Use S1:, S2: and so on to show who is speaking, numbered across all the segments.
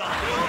S1: Side.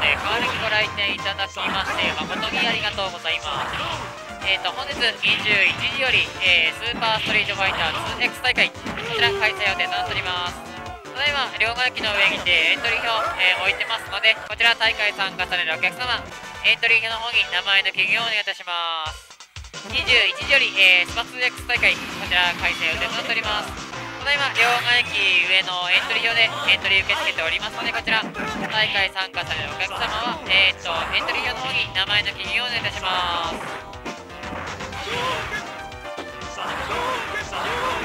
S1: 日もプレイランで川抜きご来店いただきまして誠にありがとうございます。えーと、本日21時より、えースーパーストリートファイター 2X 大会、こちら開催予定となっております。ただいま、両替機の上にてエントリー表、えー置いてますので、こちら大会参加されるお客様、エントリー表の方に名前の記入をお願いいたします。21時より、えースパ 2X 大会、こちら開催予定となっております。ただいま、両替機上のエントリー表でエントリー受け付けておりますので、こちら、大会参加されるお客様は、えー、と、エントリー表の方に名前の記入をお願いいたします。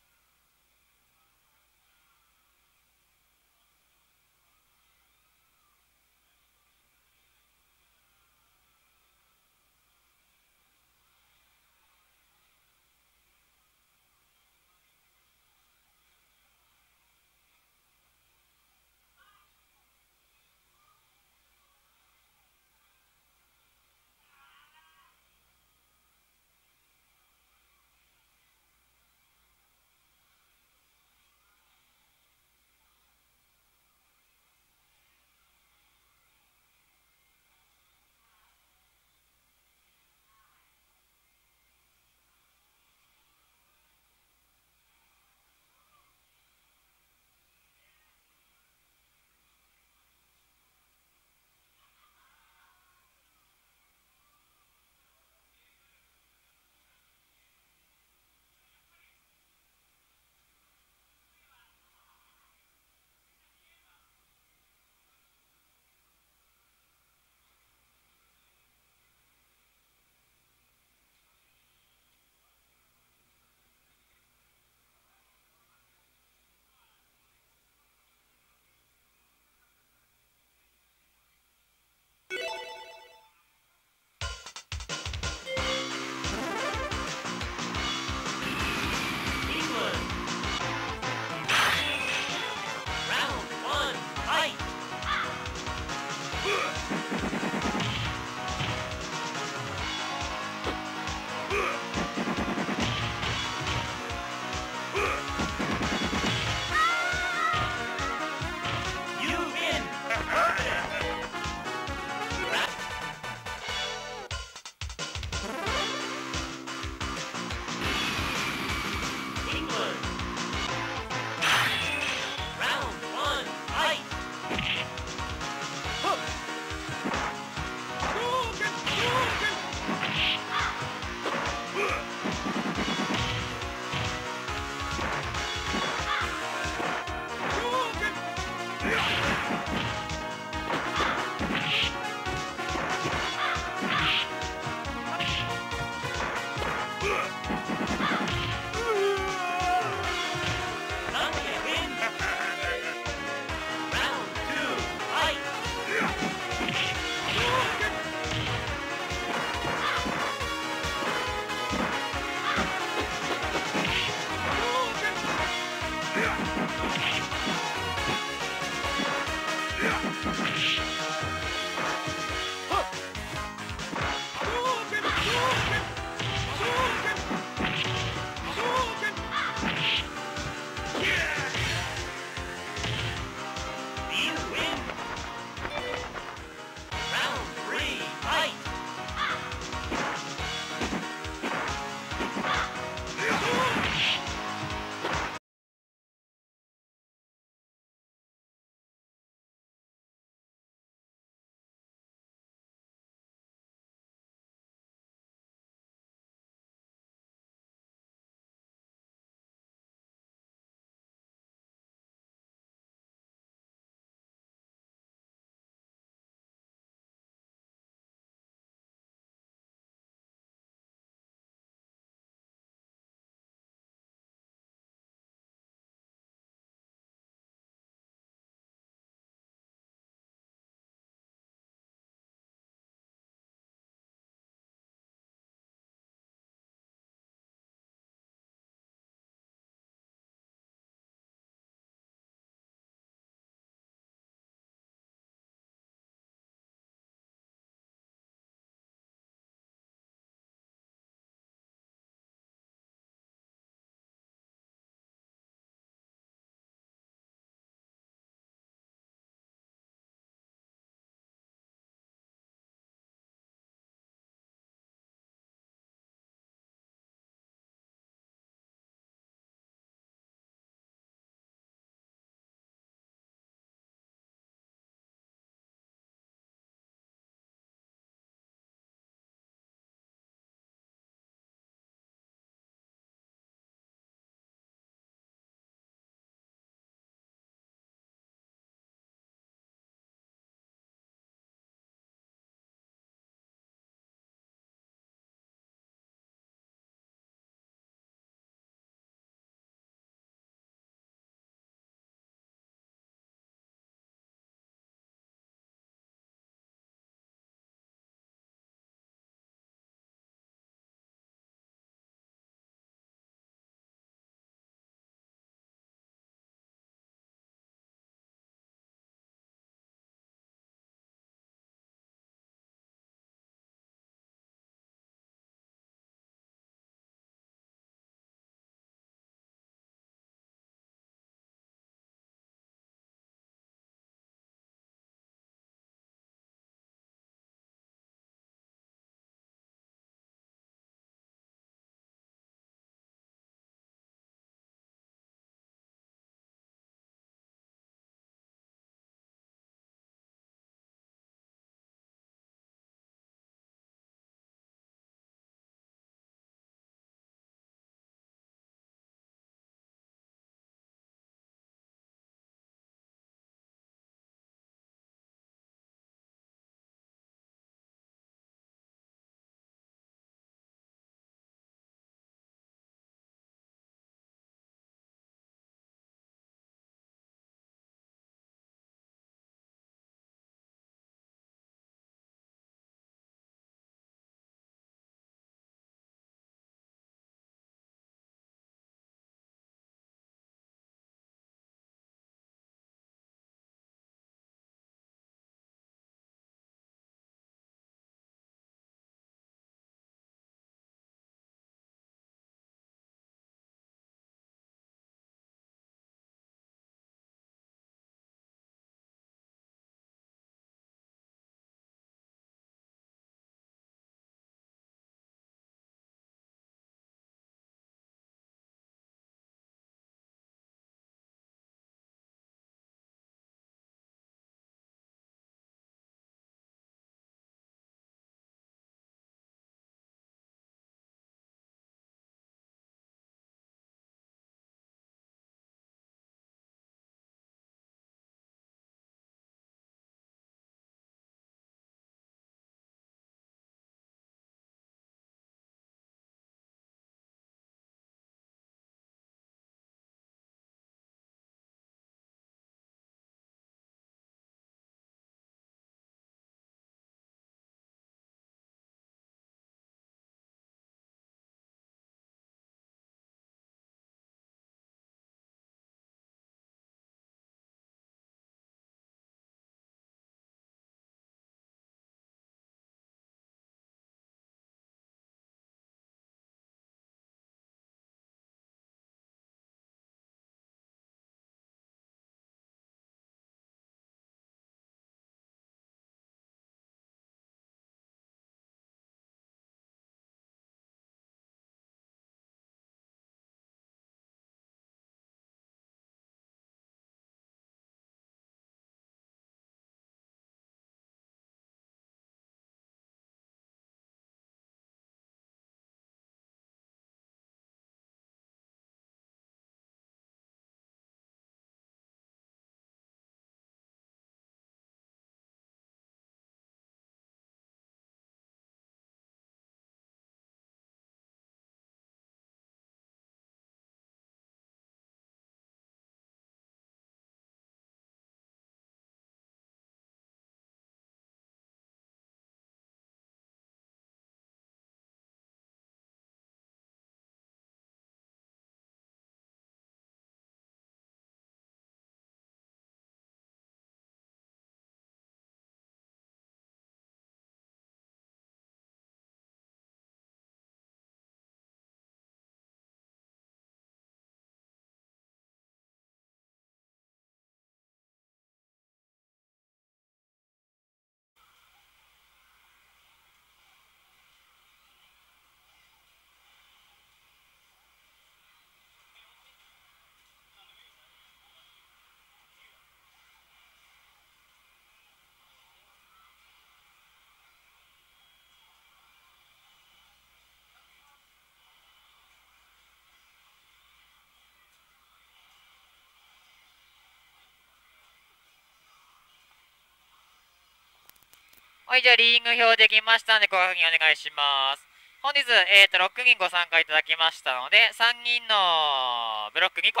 S1: はい、じゃあリーグ表できましたので、ご確認お願いします。本日、えー、と6人ご参加いただきましたので、3人のブロック2個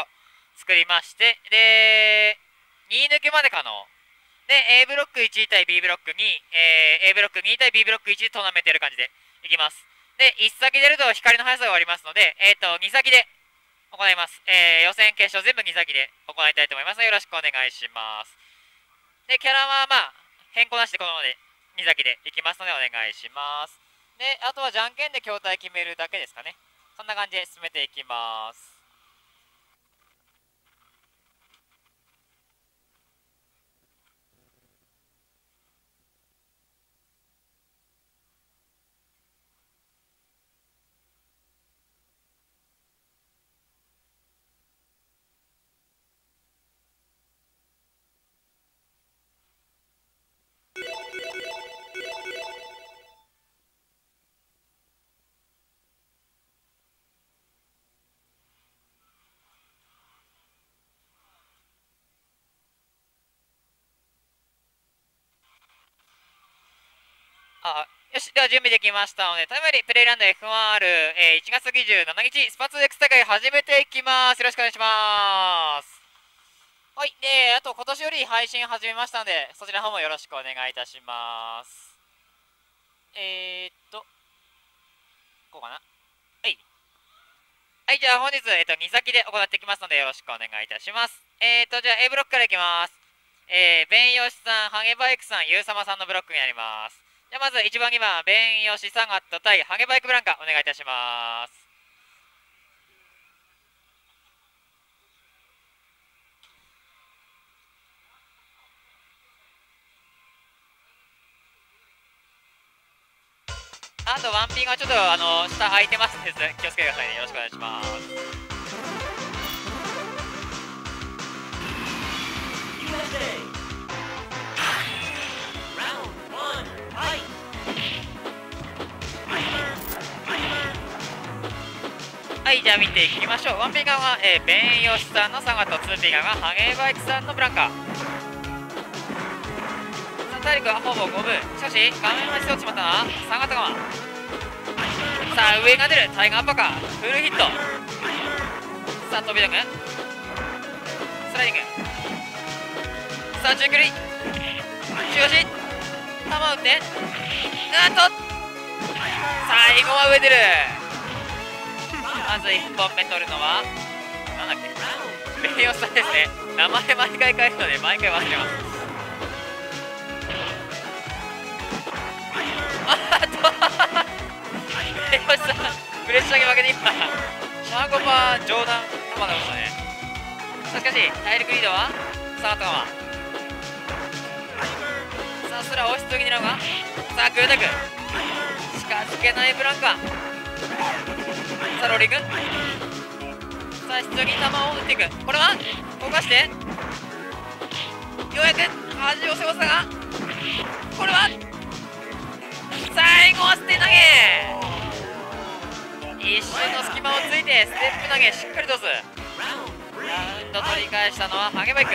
S1: 作りまして、で、2抜けまで可能。で、A ブロック1対 B ブロック2、えー A ブロック2対 B ブロック1でトーナメントやる感じでいきます。で、1先出ると光の速さが終わりますので、えっ、と、2先で行います。えー予選、決勝全部2先で行いたいと思います、よろしくお願いします。で、キャラはまあ、変更なしでこのままで2先でいきますので、お願いします。で、あとはじゃんけんで筐体決めるだけですかね。そんな感じで進めていきます。あ、よし、では準備できましたので、タイムリープレイランド FR、えー1月27日、スパ 2X 大会始めていきます。よろしくお願いします。はい、で、あと今年より配信始めましたので、そちらの方もよろしくお願いいたします。えー、っと、こうかな？はい。はい、じゃあ本日、えっと、2先で行っていきますので、よろしくお願いいたします。えー、っと、じゃあ A ブロックからいきます。えー、ベンヨシさん、ハゲバイクさん、ユウサマさんのブロックになります。じゃあまず1番2番、ベンヨシサガット対ハゲバイクブランカ、お願いいたします。あとワンピンがちょっとあの下空いてますので気をつけてくださいね。よろしくお願いします。はいじゃあ見ていきましょう。ワンピンガンは、えー、ベンヨシさんのサガとツーピンガンはハゲバイクさんのブランカさあ体力はほぼ五分。しかし画面は一落ちまったな。サガタガマさあ上が出る。タイガーアッパカーフルヒット。さあ飛び出くスライディング。さあ中距離中押し。球打って。なんと。最後は上出る。まず1本目取るのはなんだっけ？ベイオスさんですね。名前毎回変えるので毎回忘れます。あっとベイオスさんプレッシャーに負けて今シャーゴパー上段球が出ましたねさあしかし体力リードはさあとはさあそれは押し継ぎなのがさあグータク。近づけないブランカさあローリングさあ出場に球を打っていく。これは？動かして。ようやく端を背負ったが。これは？最後は捨て投げ。一瞬の隙間をついてステップ投げしっかりとす。ラウンド取り返したのはハゲバイク。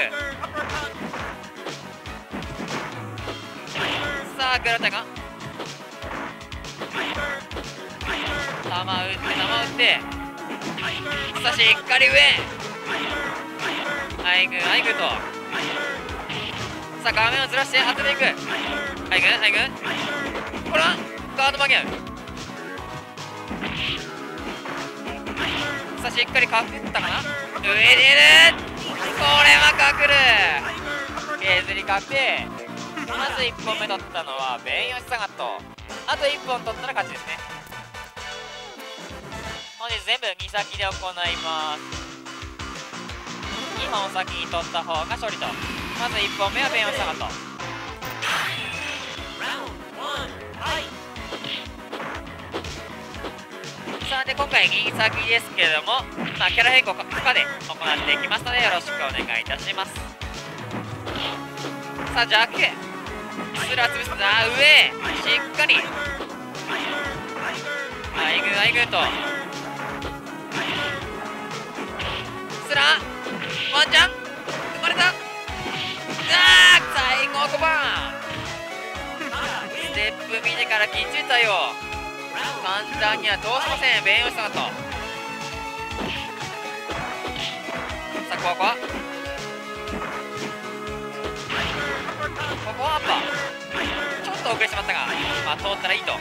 S1: さあグラタが球打って球打ってさあしっかり上アイグアイグとさあ画面をずらして当てていく。アイグアイグこれはガード曲げ合うさあしっかり隠ったかな上出るこれは隠る削り確定まず1本目取ったのはベンヨシサガットあと1本取ったら勝ちですね。本日全部2先で行います2本先に取った方が勝利と。まず1本目はベンヨシサガット
S2: Round one, fight!
S1: さあで今回銀先ですけれども、まあ、キャラ変更不可で行っていきますのでよろしくお願いいたします。さあジャックスラ潰す。あ上。しっかり。アイグアイグと。スラワンチャン生まれたあー最後5番ステップ見てからきっちり対応簡単には通しません弁護士さんとさあここはここはアッパーちょっと遅れしまったがまあ通ったらいいと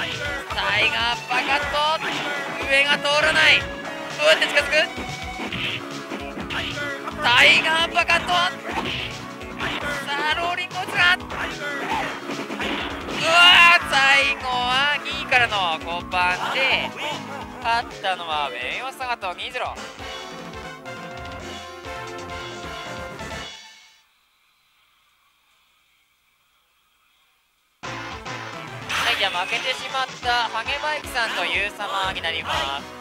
S1: タイガーバカット上が通らない。どうやって近づく？タイガーバカット。さあローリング打つがうわ最後は2位からの5番で勝ったのはベンヨサガと2-0負けてしまったハゲバイクさんとユウ様になります。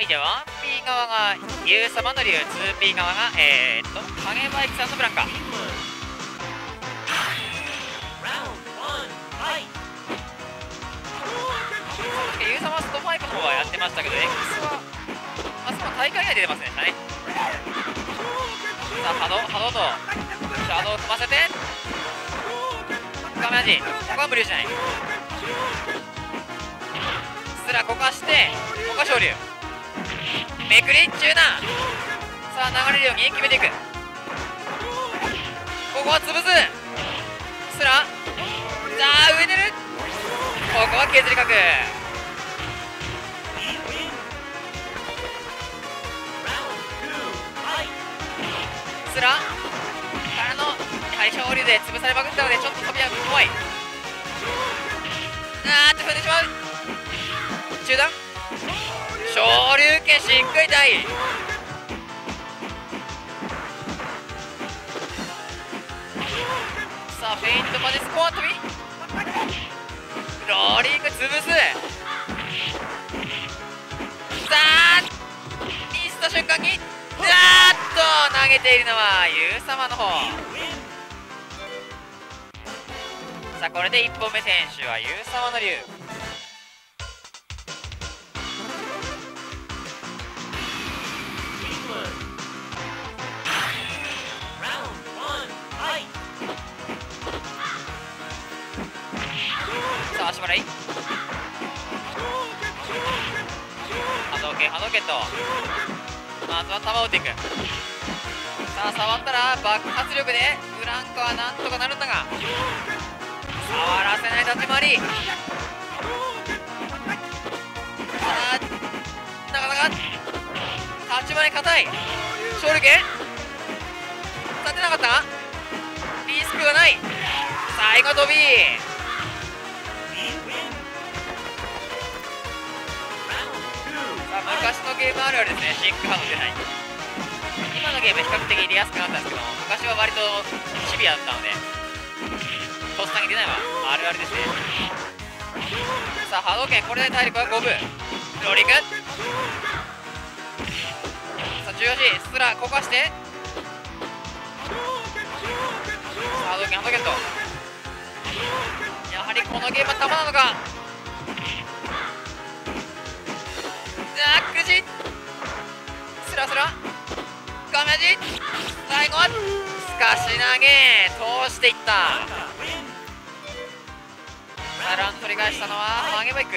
S1: はいじゃあ 1P 側がユウ様の竜 2P 側がえー、っとハゲバイクさんのブランカ。ユウ様はスト5の方はやってましたけど X はあその大会には出てませんでしたねさあ波動波動とシャドウを組ませて。画面味ここは無理しない。すらこかしてここは昇竜。めくり中段さあ流れるように決めていく。ここは潰す。すら。さあ上出る。ここは削り角
S2: Round two, fight!
S1: すら。からのやはり昇竜で潰されまくったのでちょっと飛びは怖い。あーっと踏んでしまう。中段昇竜拳しっかり台さあフェイントまでスコア飛び。ローリング潰す。さあミスた瞬間にあっと投げているのはユウ様の方。さあこれで1本目選手はユウ様の竜。足払い波動拳波動拳と。まずは球を打っていく。さあ触ったら爆発力でブランカはなんとかなるんだが触らせない立ち回り。さあなかなか立ち回り硬い。勝利権立てなかった。がリスクがない。最後飛び。昔のゲームあるあるですね。シンクハード出ない。今のゲーム比較的入れやすくなったんですけど昔は割とシビアだったのでとっさに出ないはあるあるですね。さあ波動拳これで体力は5分。ローリングさあ14時。スラこかして。さあ波動拳波動拳と。やはりこのゲームは球なのか。最後はすかし投げ通していった。さあラン取り返したのはハゲバイク。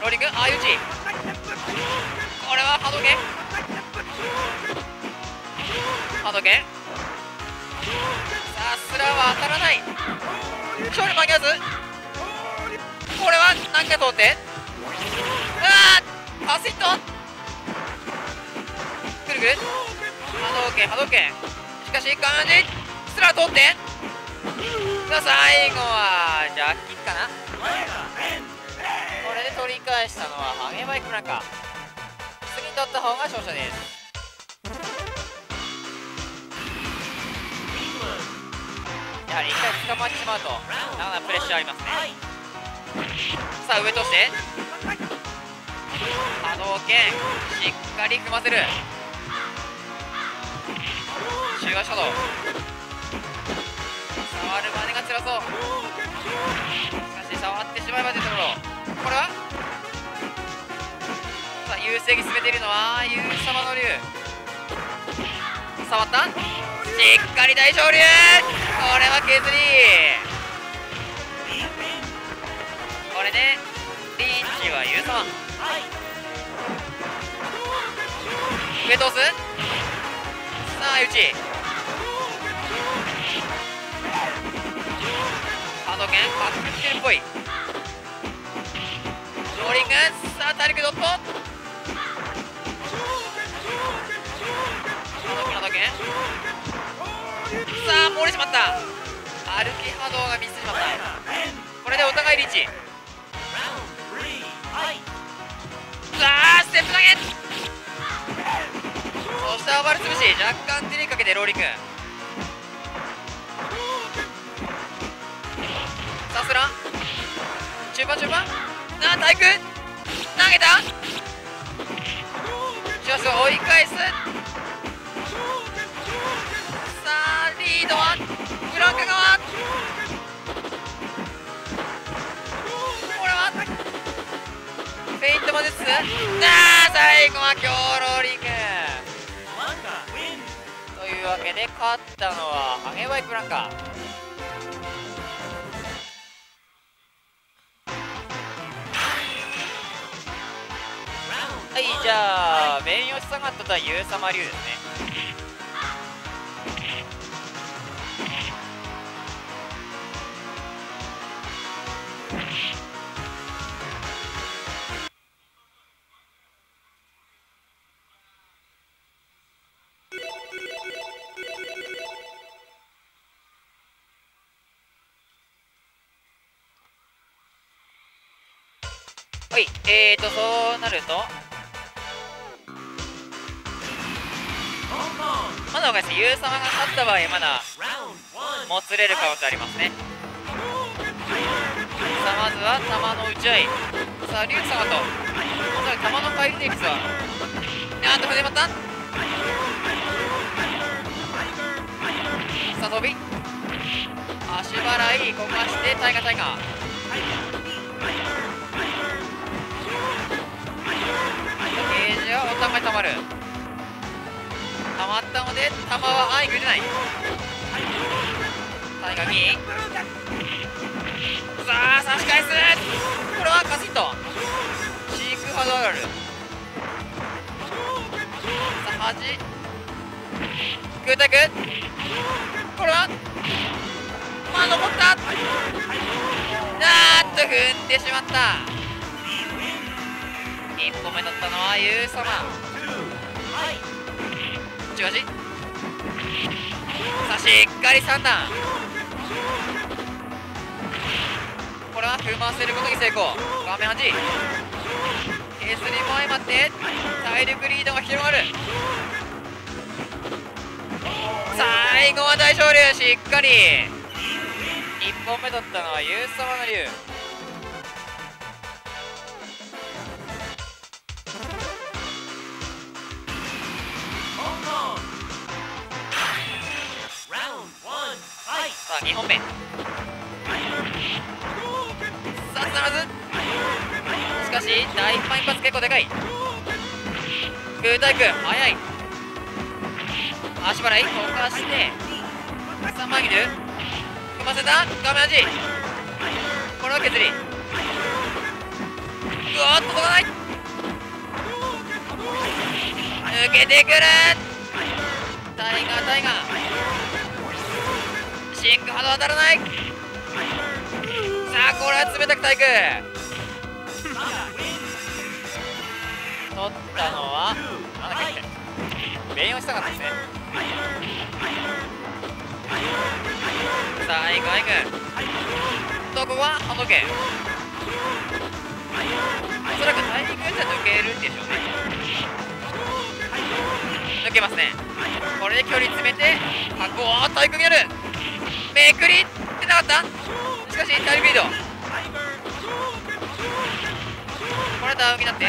S1: ローリングああいうちこれは波動拳波動拳さあスラは当たらない。勝利間に合わず。これは何か通って？あーパスヒット。く。るくる波動拳波動拳。しかし感じ。スラ通って。さあ最後はジャッキーかな。これで取り返したのはハゲバイクなんか。次に取った方が勝者です。やはり一回捕まってしまうとなかなかプレッシャーありますね。さあ上通して。波動拳しっかり組ませる。中和書道触るまでが辛そう。しかし触ってしまえばというところ。これは？さあ優勢に進めているのは優様の竜。触った？しっかり大昇竜これは削り。これでリーチは優様。上通す？さあ打ちハド剣バックってるっぽい。ローリングさあ体力ドット。ハド剣ハード剣さあ漏れしまった。歩き波動がミスしまった。これでお互いリーチ。さあステップ投げ。そして暴れ潰し。若干手にかけてローリング。さすら。中盤中盤。なあ体育。投げた。しかし追い返す。さあリードは。フランカ側。これは。フェイントまでつつ。ああ最後は強ローリング。というわけで勝ったのはハゲバイプランカはいじゃあ弁吉サガット対ユーサマリュウですね。はいえーとそうなるとまだわかんない。ですユウ様が勝った場合まだもつれる可能性ありますね。さあまずは弾の打ち合い。さあリュウ様とおそらく弾の回転率はあーっと始まった。さあ飛び。足払いこかしてタイガータイガーゲージはお互い溜まる。溜まったので弾はアイグ出ない。タイガーギさあ差し返す。これはカシッとシークハド上がるさあ端。グータクこれは。まあ残った。あーっと踏んでしまった。1歩目だったのはユウ様。はいチワジさあしっかり3段。これは踏ませることに成功。画面端。削りも相まって。体力リードが広がる。最後は大昇竜しっかり。1本目取ったのはユウ様の竜さあ2本目。さあつながずしかし第一発結構でかい。グータイク速い。足払い溶かして。さあマギル。組ませた。画面端。これは削り。うわっと届かない。抜けてくる。タイガータイガーシンク波動当たらない。さあこれは冷たく体育取ったのはなんだっけ。弁をしたかったですね。さあアイクアイク。とここは波動拳おそらくタイミングで抜けるんでしょうね。抜けますね。これで距離詰めて箱を体育にやる。めくりってなかった？しかし体力リード。た動きになって。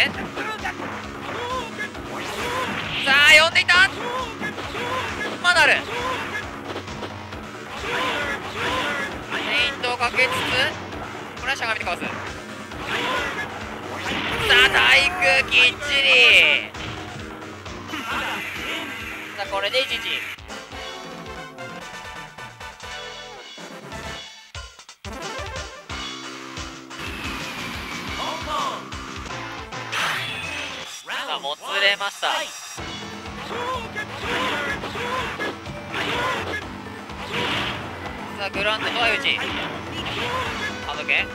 S1: さあ呼んでいた。まだある。フェイントをかけつつこれはしゃがみでかわす。さあ体育きっちり。さあこれで1 1
S2: Hong Kong.
S1: さあもつれました。さあグランドと相打ちハドケ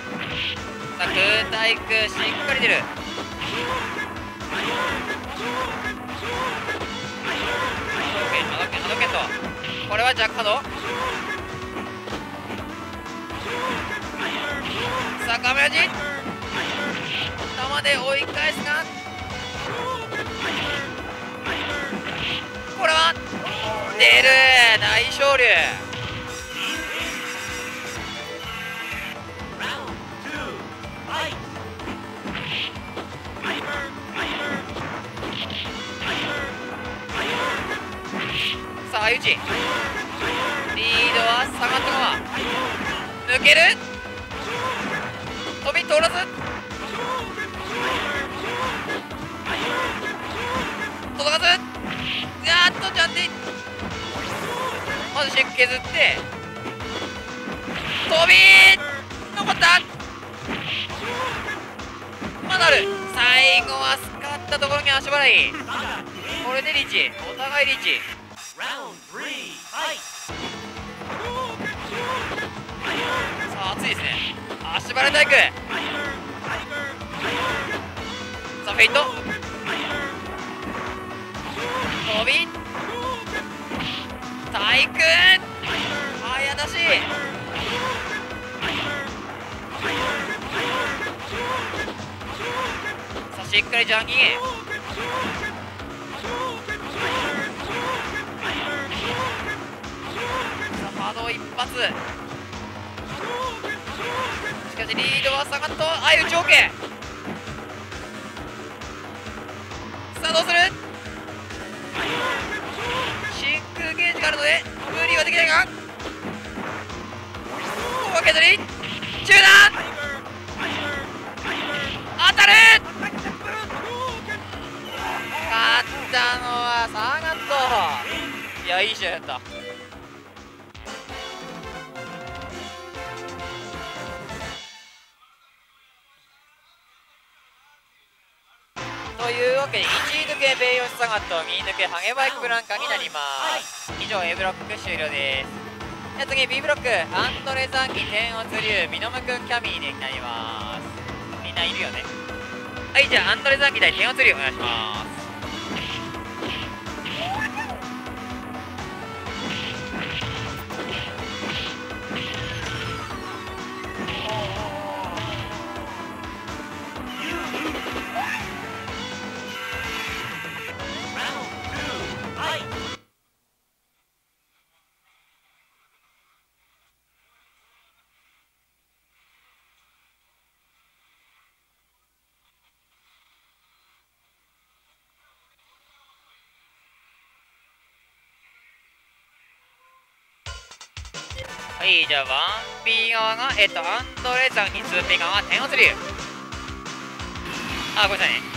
S1: さあ空対空しっかり出る。と。これはジャックハンドさあカメラジ球で追い返すが。これは出る。大勝利。相打ちリードは下がったまま抜ける。飛び通らず。届かず。あーっとジャンディ。まずシェック削って。飛び残った。まだある。最後はすかったところに足払い。これでリーチ。お互いリーチ。いですね足払い体育さあフェイント。飛び。体育早出し。さあしっかりジャンギン。さあ波動一発。しかしリードは下がっと相打ち OK さあどうする？真空ゲージがあるので無理はできないが。ここは削り。中断当たる。勝ったのはサーガット。いやいい試合だった。というわけで1位抜けベイヨシサガット2位抜けハゲバイクブランカになります。以上 A ブロック終了です。じゃあ次 B ブロックアンドレザンギ天オツリュウミノムくんキャミーでになります。みんないるよね。はいじゃあアンドレザンギ対天オツリュウお願いします
S2: はい。
S1: じゃあ 1P 側がえっとアンドレザンギ 2P 側が天オツリュウあごめんなさいね。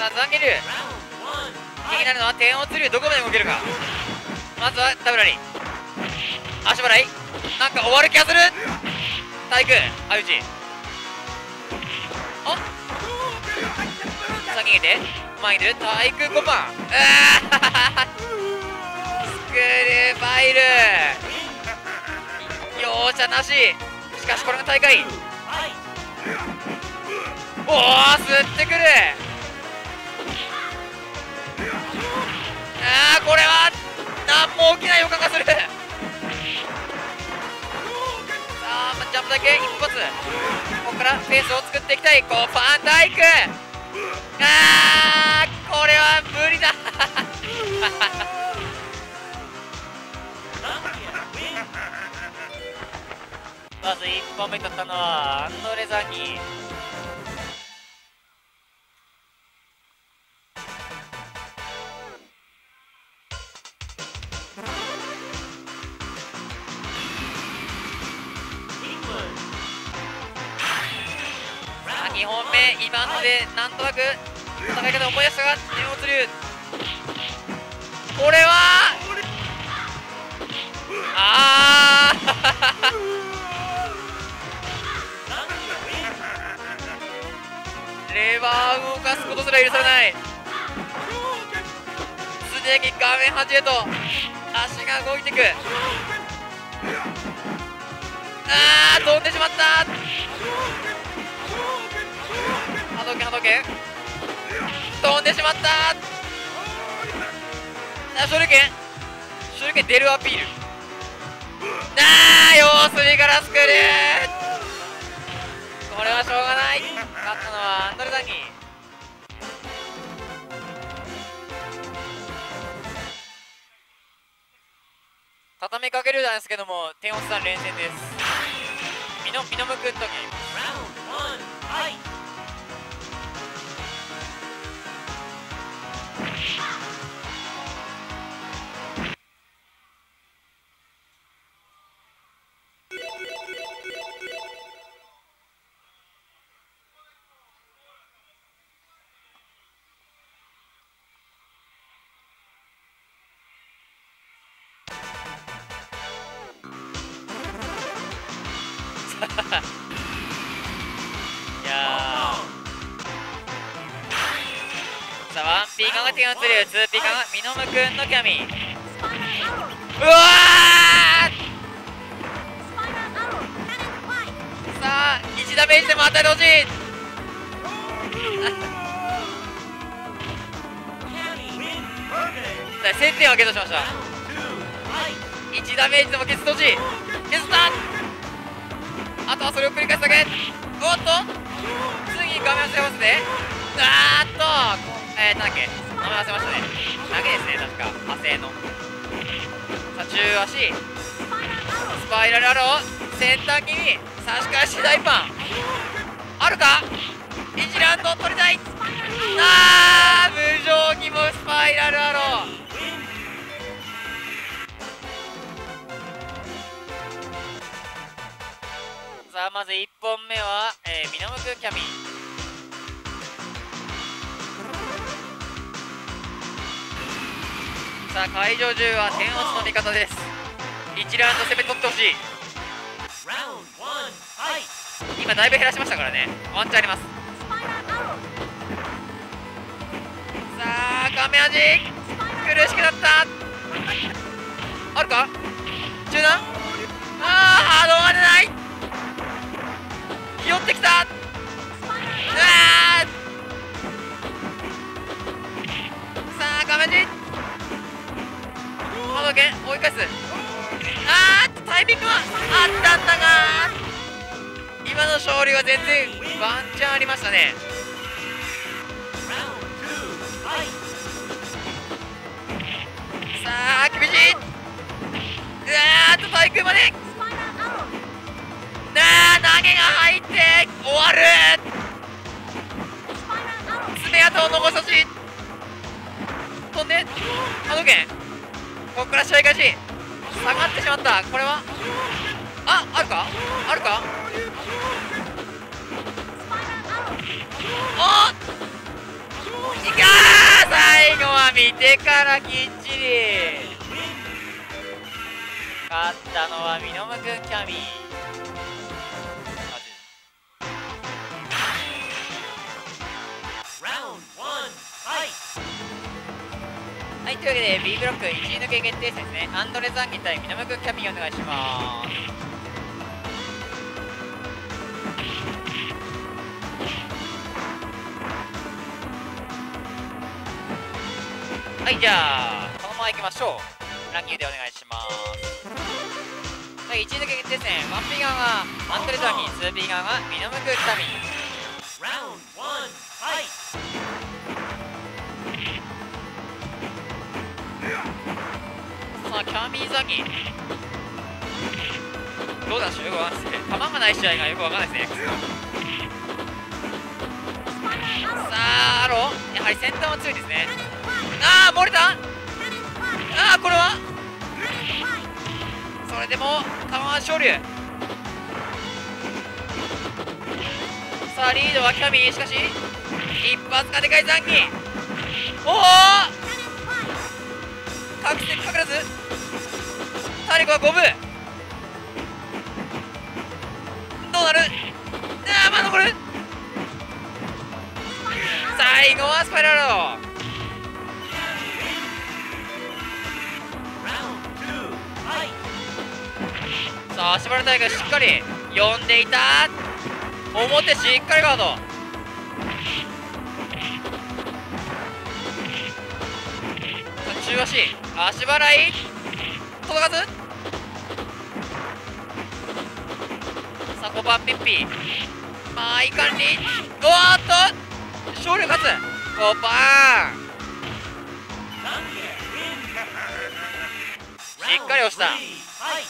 S1: さあザンギリュウ
S2: round one
S1: 気になるのは点を釣る。どこまで動けるか。まずはダブラリ足払い。なんか終わる気がする。体育。相打ち。おさあ先に出て。前に出る。体育5番うわスクールファイル。容赦なし。しかしこれが大会。おお吸ってくる。あーこれは何も起きない予感がする。さあジャンプだけ一発。ここからペースを作っていきたい。コパンタイク。あーこれは無理だ。まず1本目取ったのはアンドレザニー2本目今のでなんとなく戦い方思い出したが電王流これはあー。レバーを動かすことすら許されない。すでに画面端へと足が動いていく。あー飛んでしまった。波動拳波動拳飛んでしまった。あ手裏剣手裏剣出るアピール。あー様子見からスクリューこれはしょうがない。勝ったのはアンドレザニー。畳みかけるなんですけども天王さん連戦です。ミノミノム君とに 1P ガが手が移る 2P ガがミノム君のキャミうわー。さあ1ダメージでも与えてほしい。1000点をゲットしました。
S2: Round two, fight!
S1: 1ダメージでも削ってほしい。削ったあとはそれを繰り返すだけ。おっと。次に画面忘れますねあーっと。こえー、なんだっけ名前忘れましたね。投げですね確か。派生の。さあ中足。スパイラルアロー先端気味差し返し大パン。あるか？1ラウンド取りたい。あー無情にもスパイラルアロー。さあまず1本目は、えー、ミノムクキャミさあ会場中は点落ちの味方です。1ラウンド攻め取ってほしい。今だいぶ減らしましたからね。ワンチャンあります。さあ画面端苦しくなった。あるか？中断ああ波動が出ない寄ってきた。あー。さあ画面端波動拳追い返す。あーっとタイミングはあったんだが今の勝利は全然ワンチャンありましたね。さあ厳しい。うわーっと対空まで。なあ投げが入って終わる。爪痕を残してほし飛んで。波動拳こっから試合開始。下がってしまった。これは？ああるか？あるか？おっ！いか最後は見てからきっちり。勝ったのはミノムくんキャミー。はい、というわけで B ブロック1位抜け決定戦ですね。アンドレザンギ対ミノムくんキャミーお願いします。はい、じゃあ、このまま行きましょう。ランキングでお願いします。はい、1位抜け決定戦、1P 側がアンドレザンギ、2P 側がミノムくんキャミー。キャミーザギ。どうなんでしよくわかんないですね球がない試合がよくわかんないですねさあアローやはり先端は強いですね。ああ漏れた。ああこれは。それでも釜は昇竜さあリードはキャミー。しかし一発がでかい残機おお隠せ隠らず。タリコは五分どうなる？ああまあ残る。最後はスパイラル。さあ足原大会しっかり読んでいた。表しっかりガード。さあ中足。足払い。届かず。さあ5番ピッピまあいかんに。おーっと。勝利勝つ。5番。しっかり押した。
S2: Three, fight.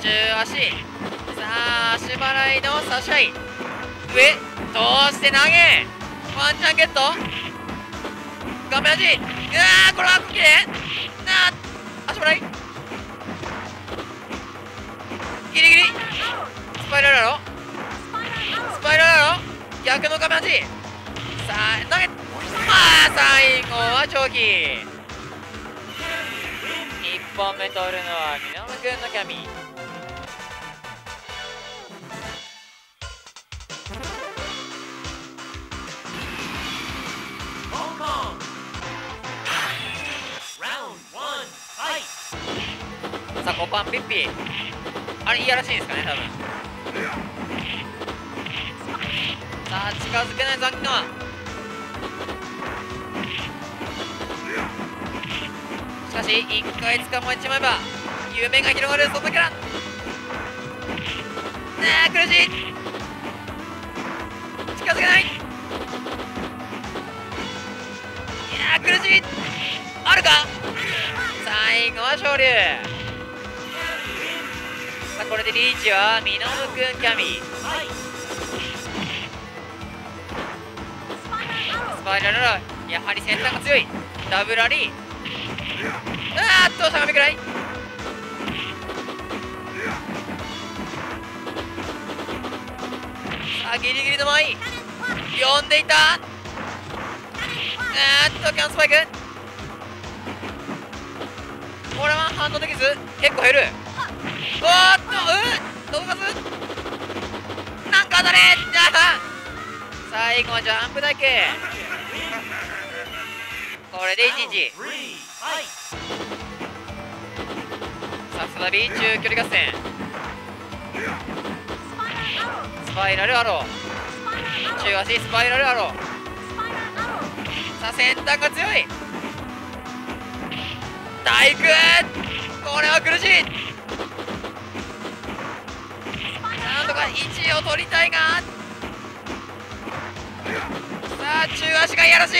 S1: 中足。さあ足払いの差し合い。上通して投げ。ワンチャンゲット。画面端うわこれはきれいなあ足払い。ギリギリ。スパイラルやろ。スパイラルやろ。逆の画面端さあ投げまあ最後は長期1本目取るのは南君のキャミ。ー
S2: Hong
S1: さあ5番ピッピ。あれいやらしいんですかね多分。さあ近づけないザンキノアしかし1回捕まえちまえば夢が広がるそんなキャラ。ねえ苦しい。近づけない。いや苦しい。あるか。最後は勝利さあこれでリーチはミノムくんキャミ.スパイラルラやはり先端が強い。ダブルラリー。あーっとしゃがみくらい。さあギリギリの前。に呼んでいた。あーっとキャンスパイク。これは反応できず。結構減るおーっとうん届かずなんか当たれじゃあ最後はジャンプだけ。これで1日さあ再び中距離合戦。スパイラルアロー。中足スパイラルアロー。さあ先端が強い。体育これは苦しい。なんとか1位を取りたいが。さあ中足がいやらしい。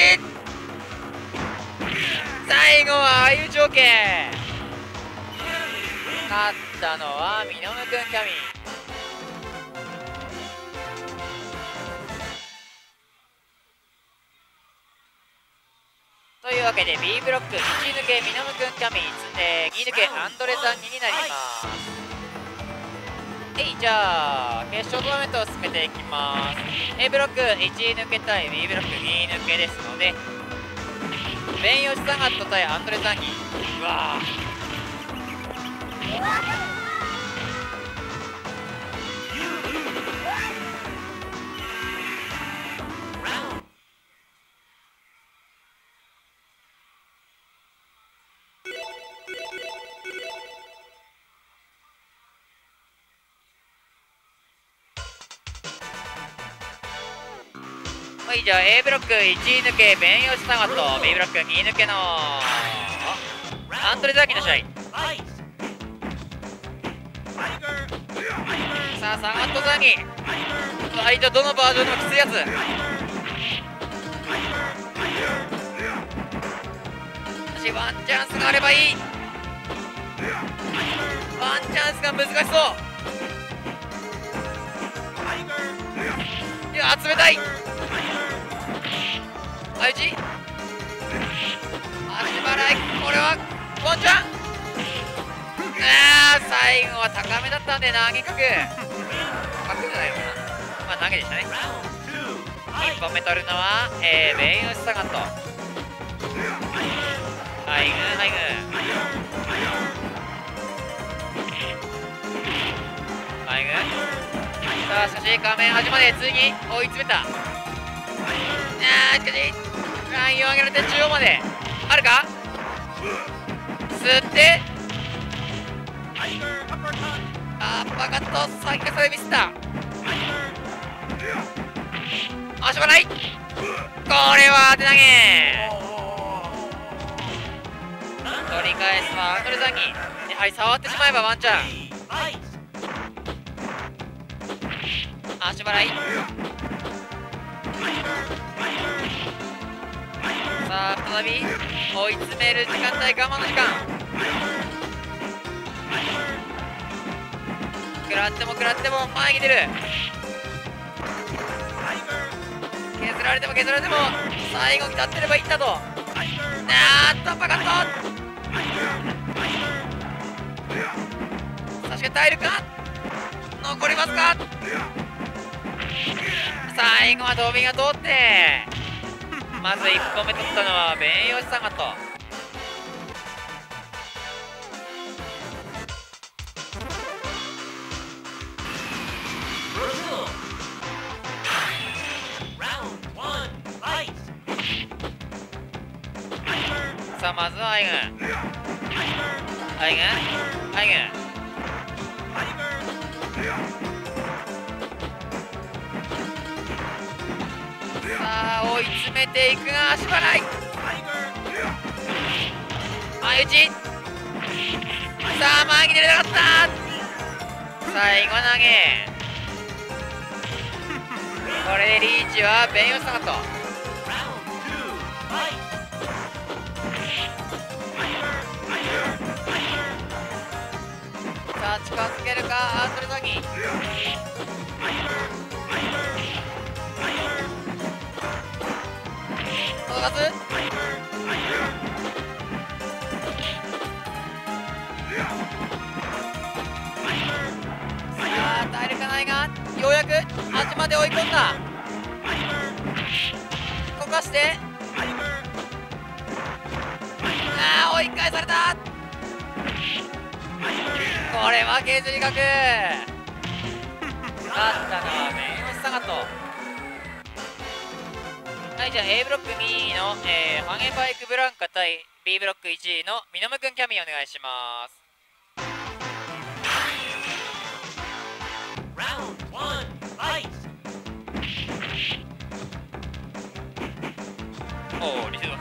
S1: 最後は相打ち OK 勝ったのはミノムくんキャミ。というわけで B ブロック1抜けミノムくんキャミ。えー、2抜けアンドレザンニになります。はいじゃあ決勝トーナメントを進めていきます。A ブロック1位抜け対 B ブロック2位抜けですのでベンヨシサガット対アンドレザンギ。うわ A ブロック1位抜けベンヨシサガト B ブロック2位抜けの。アンドレザーキの試合。さあサガットザーギ割とどのバージョンでもきついやつ。ししワンチャンスがあればいい。ワンチャンスが難しそう。いや冷たい。あいち足払いこれはワンチャンあー最後は高めだったんで投げ角。角じゃないのかな。まあ投げでしたね。1本目取るのは、えー、ベインウスサガットはいグーはいグーはいグーさあしかし画面端までついに追い詰めた。あーしかしライン上げられて中央まで。あるか？吸って。あーバカッと先がさでミスった。あしょうがない。これは当て投げ。取り返すはアンドレザンギやはり触ってしまえばワンチャン。足払い。さあ再び追い詰める時間帯我慢の時間食らっても食らっても前に出る。削られても削られても最後に立ってればいいんだと。あーっとバカッと。確かに耐えるか。残りますか。最後はドビが通って。まず1個目取ったのは弁
S2: 養士様と。
S1: さあまずはアイグン。アイグン？アイグン？さあ追い詰めていくが足払い。相打ち。さあ前に出れなかった。最後投げ。これでリーチはベンヨシサガット。さあ近づけるかアンドレザギ。届かずさあ耐えるかないが？ようやく端まで追い込んだ。こかして。あー追い返された。これは削り角。勝ったのはメインオスサガットはいじゃあ A ブロック2位の、えーハゲバイクブランカ対 B ブロック1位のミノムくんキャミーお願いします.おおリセッ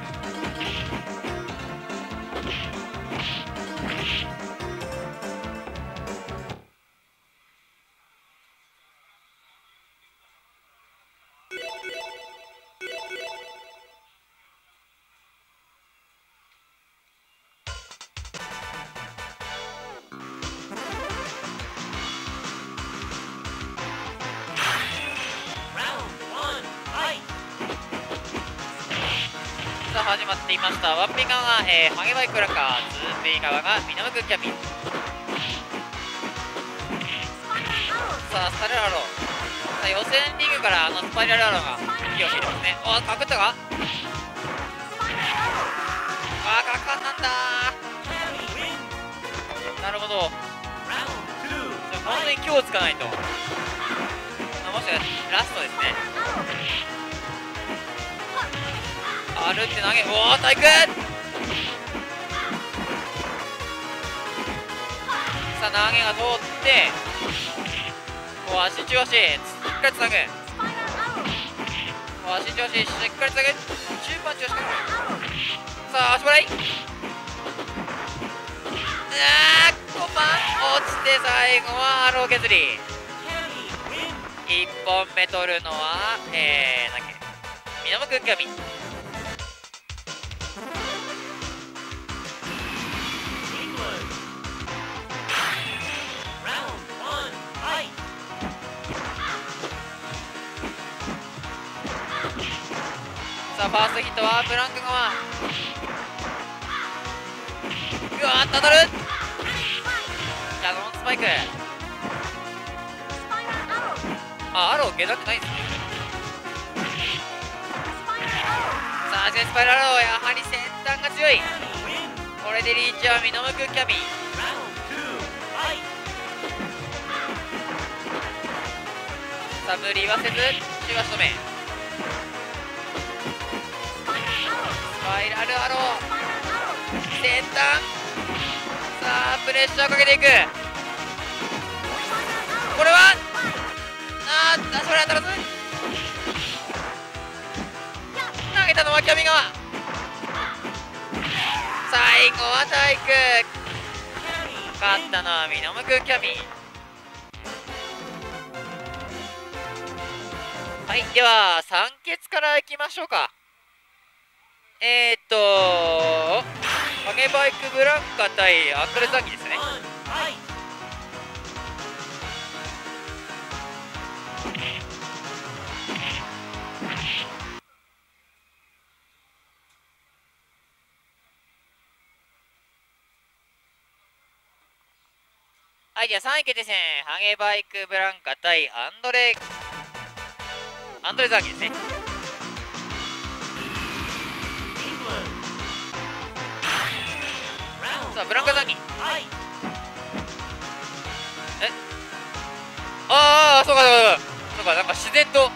S1: ミノムくんキャミーさあスパイラルアロー。さあ予選リーグからあのスパイラルアローが息を引いてますね。おかくったか？あーかかんなんだ。なるほど。じゃあ本当に今日つかないと。あもしかしてラストですね。あるって投げおお体育さあ投げが通ってこう足中足しっかりつなぐ。こう足中足しっかりつなぐ。中盤中足かさあ足払い。あー5番落ちて最後はアロー削り。1本目取るのはえー、なんだっけ。ミノムくんがみさあファーストヒットはブランク側うわーっと当たる。キャノンスパイク。あアロー下だってないんですね。さあジェスパイラローやはり先端が強い。これでリーチはミノムクキャミ
S2: Round two. Fight.
S1: さあ無理言わせず中足止め。スパイラルアロー。先端さあプレッシャーかけていく。これは？あーそれ当たらず。投げたのはキャミ側最後は体育勝ったのはミノムクキャミ。はいでは酸欠からいきましょうか。えー、っと影バイクブランカ対アンドレザンギですね
S2: One. Fight.
S1: はいじゃあ3位決定戦ハゲバイクブランカ対アンドレアンドレザンギですねあブランカザンギ
S2: Fight.
S1: ああそうかそうか。そうかなんか自然と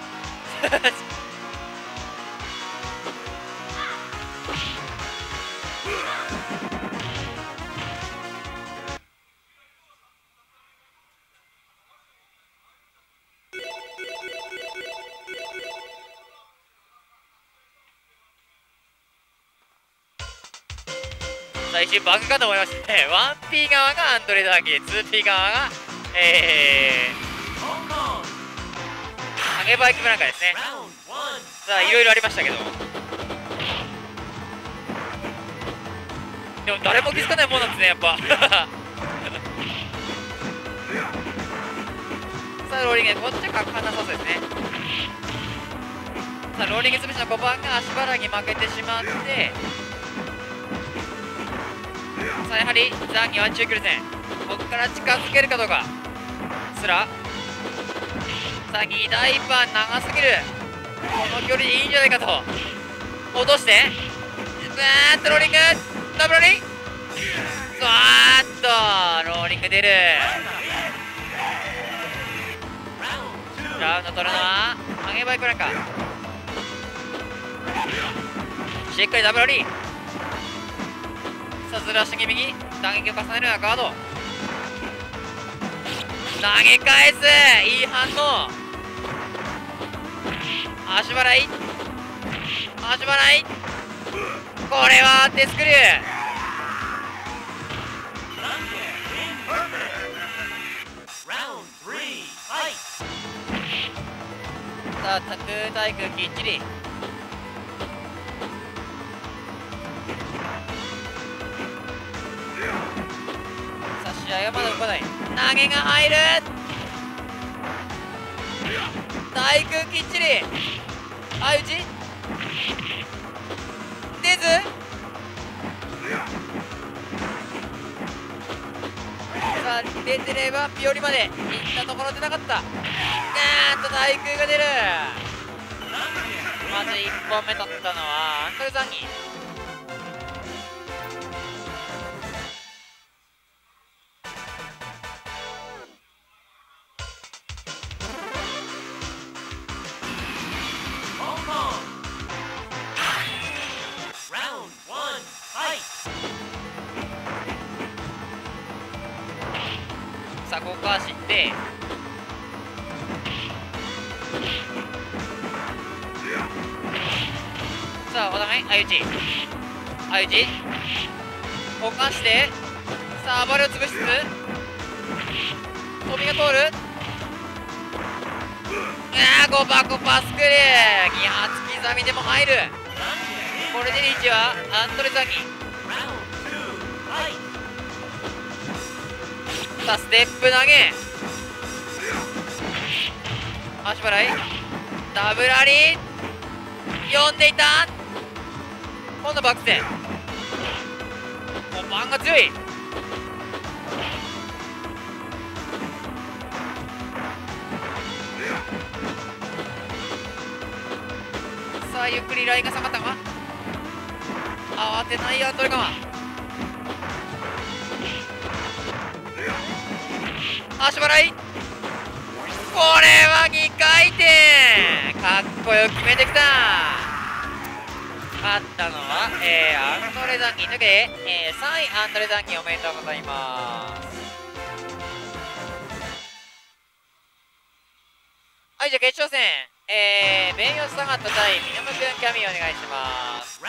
S1: 最終バグかと思いましたね 1P 側がアンドレザーギ 2P 側がえー
S2: Hong Kong.
S1: ハゲバイクブランカですね。さあいろいろありましたけどでも誰も気づかないもんなんですねやっぱ。さあローリングこっちはかかんなさそうですね。さあローリングスペシャル5番が足払いに負けてしまってさあやはりザンギは中距離戦ここから近づけるかどうか。すら。さあ2台パン長すぎる。この距離でいいんじゃないかと。落として。ブーッとローリング。ダブルロリング。わーっと。ローリング出る。ラウンド取るのはハゲバイクランカしっかりダブルローリーさあずらして右打撃を重ねるのはガード投げ返すいい反応足払い足払いこれは手作り
S2: Round three. Fight.
S1: さあ空対空きっちり試合はまだ動かない。投げが入る。対空きっちり。相打ち。出ず。さあ出てればピオリまで。行ったところ出なかった。あーっと対空が出る。まず1本目取ったのはアンドレザンギ。さあお互い相打ち。相打ち。交換して。さあ暴れを潰しつつ。飛びが通る。ああ5箱パスクリ2発刻みでも入る。これでリーチはアンドレザギさあステップ投げ。足払い。ダブラリ。ー読んでいた。今度バック戦もうバンが強い。さあゆっくりラインが下がったか慌てないアンドレカマ足払い。これは2回転。かっこよく決めてきた。勝ったのは、えー、アンドレザンギ抜けで、えー、3位アンドレザンギおめでとうございます。はいじゃあ決勝戦。えー、ベイオスサガット対ミノムくんキャミお願いします。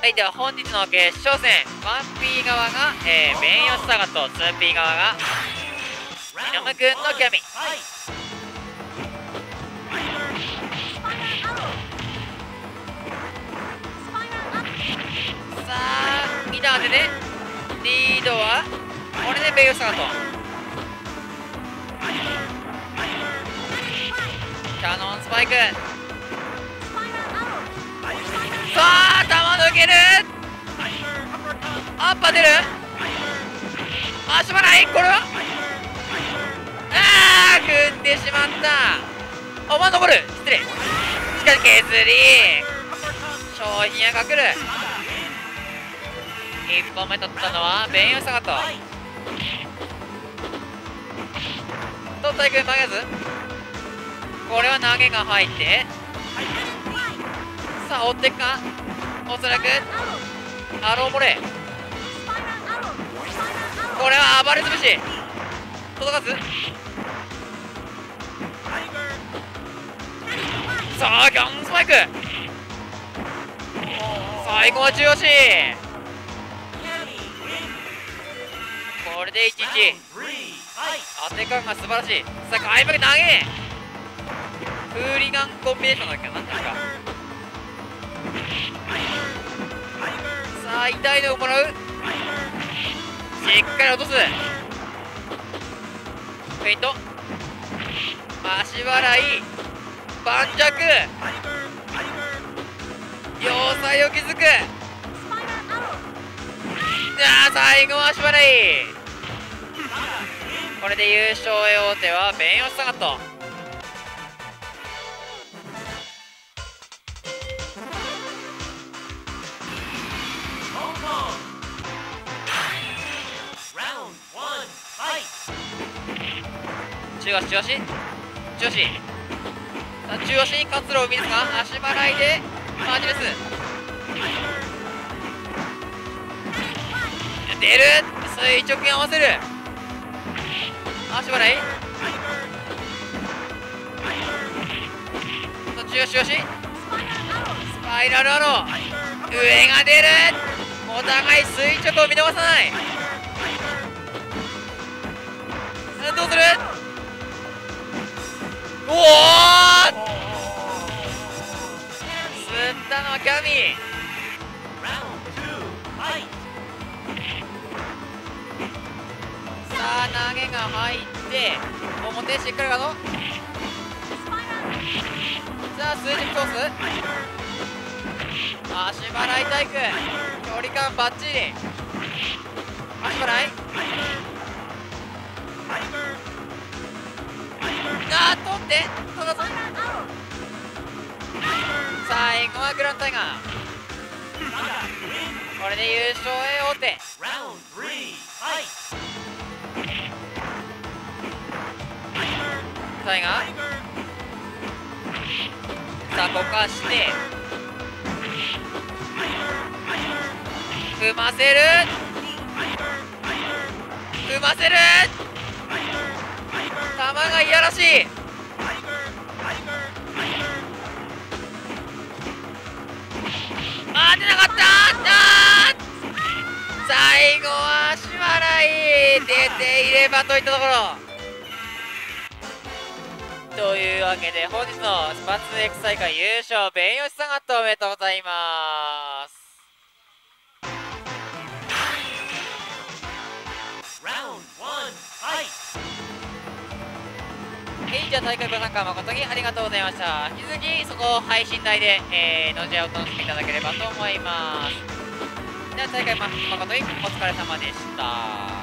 S1: はい、では本日の決勝戦 1P 側が、えー、ベンヨスサガット 2P 側がミノムくんのキャミ。
S2: Fight!
S1: さあ2段当ててリードはこれでベンヨスサガットキャノンスパイクさあ球抜ける。アッパー出る足払い。これは？ああ組んでしまった。おま残る。失礼。しかし削り。商品が来る。1本目取ったのはベンヨサガト。取ったいく曲げずこれは投げが入って。さあ追っていくか？おそらく。アローモレこれは暴れ潰し。届かず。さあガンスパイク。最後は中押し。これで1 1当て感が素晴らしい。さあ開幕投げ。フーリガンコンビネーションだっけな？んですか。さあ痛いのをもらう。しっかり落とす。フェイント。足払い。盤石。要塞を築く。じゃあ最後は足払い。これで優勝へ王手はベンヨスサガット。中足中足中足さあ中足に活路を生み出すか。足払いでマジです。出る。垂直に合わせる。足払い。さあ中足中足スパイラルアロー。上が出る。お互い垂直を見逃さない。さあどうする。おお吸ったのはキャミ
S2: Round two, fight!
S1: さあ投げが入って表しっかりかのさあ垂直通す足払い体育。距離感バッチリ。足払い。あー取って取らず最後はグランタイガー。これで優勝へ王手。タイガー。さあこかして。踏ませる。踏ませる。球がいやらしいあー出なかったあー最後は足払い出ていればといったところというわけで本日のスパツ X 大会優勝弁吉さんがおめでとうございます
S2: Round one, fight!
S1: はい、じゃ大会ご参加誠にありがとうございました。引き続きそこを配信台で、えー、のじゃを楽しんでいただければと思います。では大会ま誠にお疲れ様でした。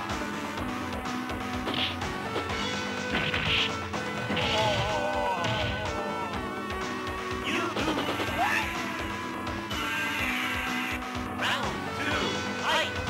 S2: You lose!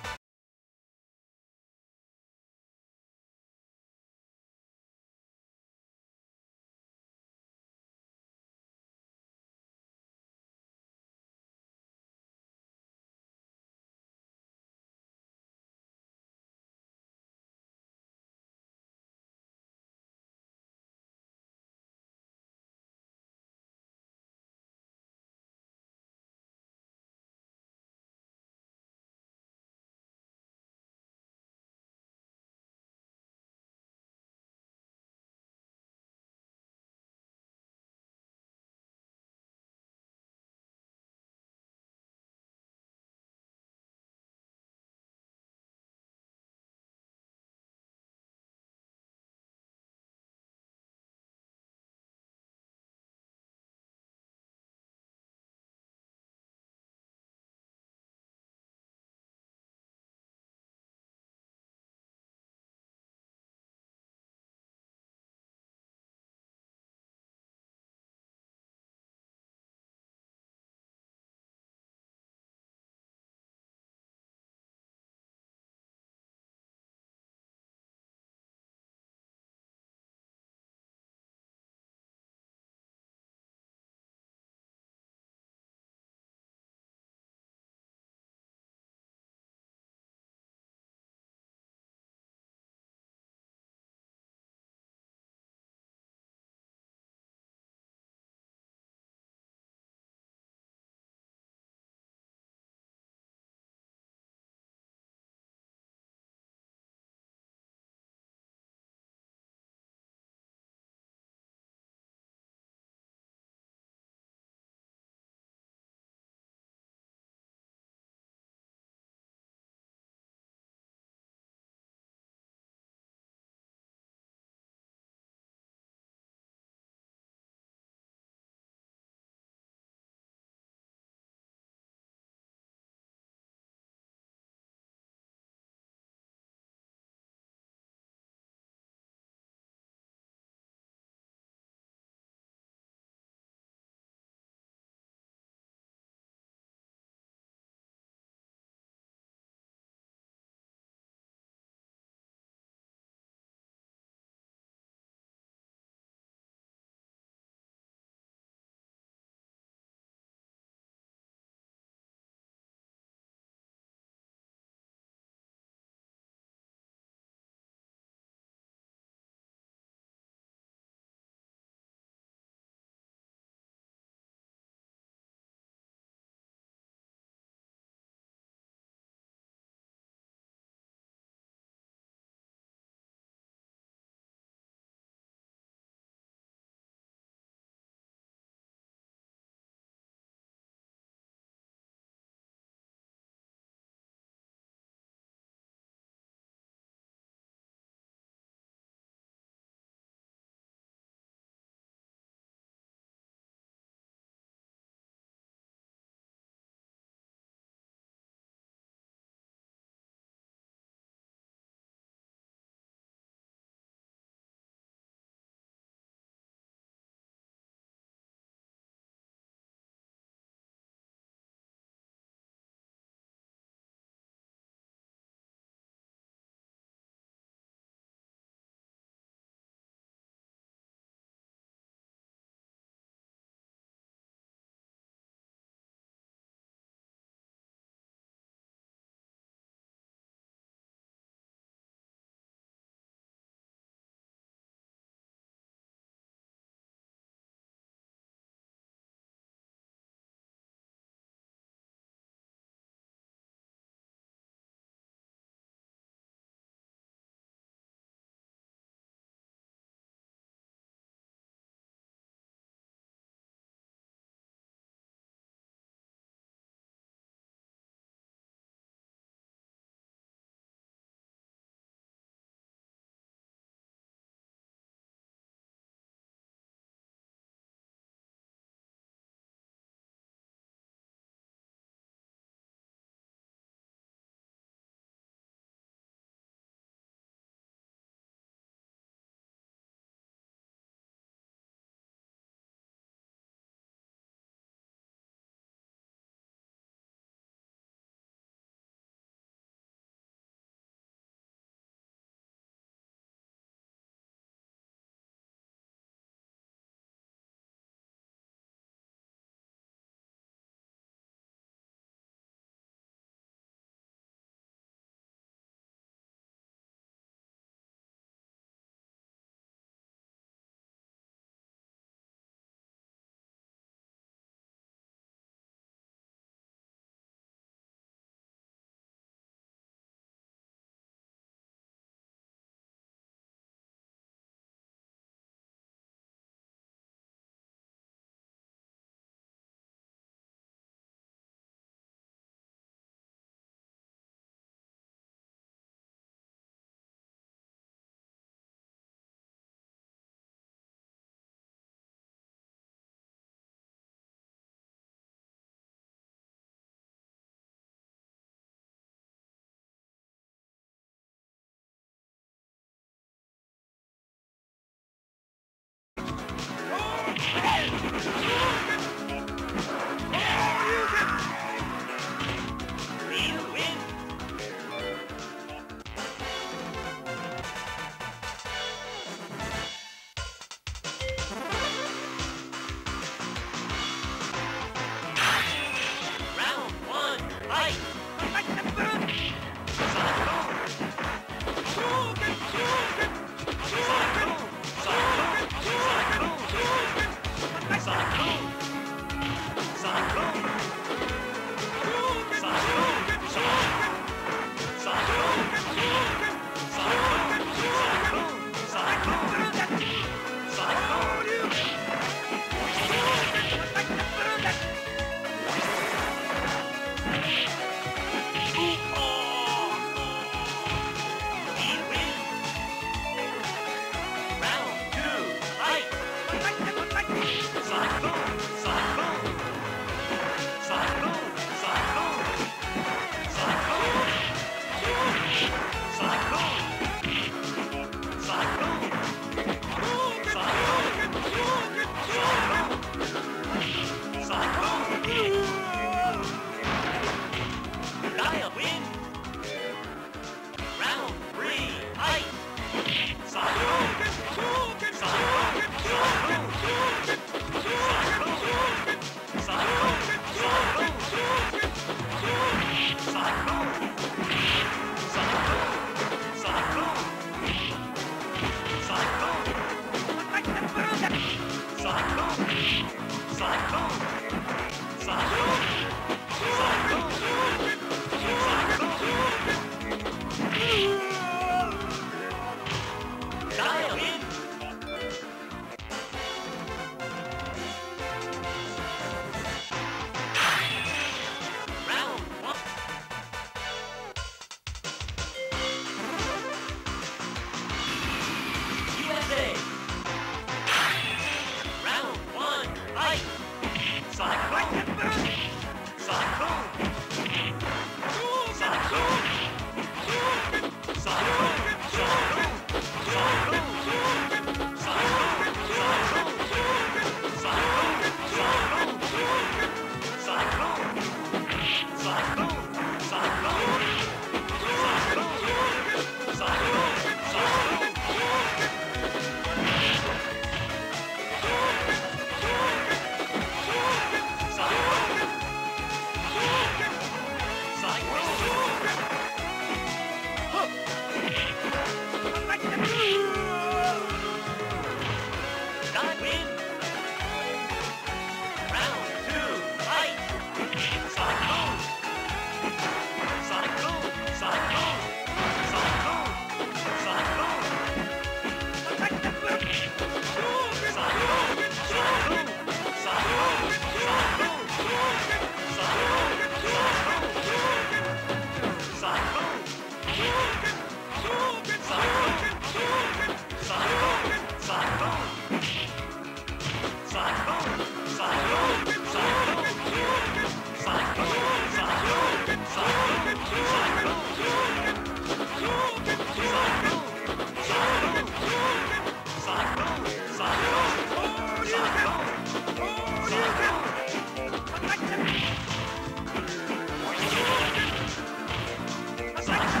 S2: It's like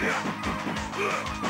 S2: Yeah.